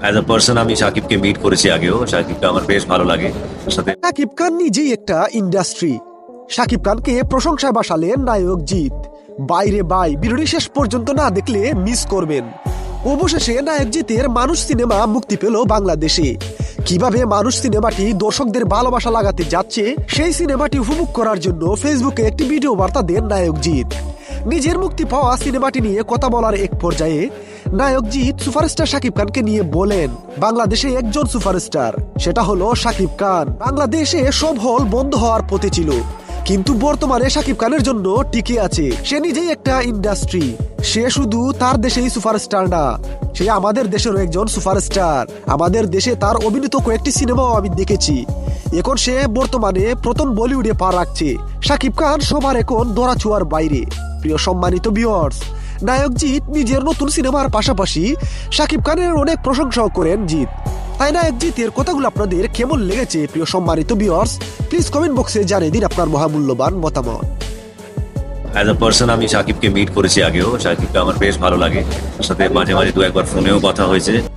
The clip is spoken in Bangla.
অ্যাজ পার্সন আমি সাকিবকে মিট করেছি আগেও। আমার বেশ ভালো লাগে। সাথে শাকিব খান নিজেই একটা ইন্ডাস্ট্রি শাকিব খানকে প্রশংসায় বাসালেন নায়ক জিৎ। বাইরে বাই ভিডিওটি শেষ পর্যন্ত না দেখলে মিস করবেন। অবশেষে নায়ক জিতের মানুষ সিনেমা মুক্তি পেল বাংলাদেশে। কীভাবে মানুষ সিনেমাটি দর্শকদের ভালোবাসা লাগাতে যাচ্ছে, সেই সিনেমাটি উপভোগ করার জন্য ফেসবুকে একটি ভিডিও বার্তা দেন নায়ক জিৎ। নিজের মুক্তি পাওয়া সিনেমাটি নিয়ে কথা বলার এক পর্যায়ে নায়ক জিৎ সুপারস্টার শাকিব খানকে নিয়ে বলেন, বাংলাদেশে একজন সুপারস্টার, সেটা হলো শাকিব খান। বাংলাদেশে সব হল বন্ধ হওয়ার পথে ছিল। কিন্তু বর্তমানে শাকিব খানের জন্য টিকে আছে। সে নিজেই একটা ইন্ডাস্ট্রি। সে শুধু তার দেশেই সুপারস্টার না, সে আমাদের দেশেরও একজন সুপারস্টার। আমাদের দেশে তার অভিনীত কয়েকটি সিনেমাও আমি দেখেছি। এখন সে বর্তমানে প্রথম বলিউডে পা রাখছে। শাকিব খান সবার এখন দরাচুয়ার বাইরে। প্রিয় সম্মানিত ভিউয়ার্স নায়ক জিৎ নিজের নতুন সিনেমার পাশাপাশি শাকিব খানের অনেক প্রশংসাও করেন জিৎ। তাই নায়ক জিতের কথাগুলো আপনাদের কেমন লেগেছে, প্রিয় সম্মানিত বিয়ার্স প্লিজ কমেন্ট বক্সে জানিয়ে দিন আপনার মহামূল্যবান মতামত। অ্যাজ আ পার্সন আমি সাকিবকে মিট করেছি আগেও। সাকিবকে আমার বেশ ভালো লাগে। সাথে মাঝে মাঝে দু একবার ফোনেও কথা হয়েছে।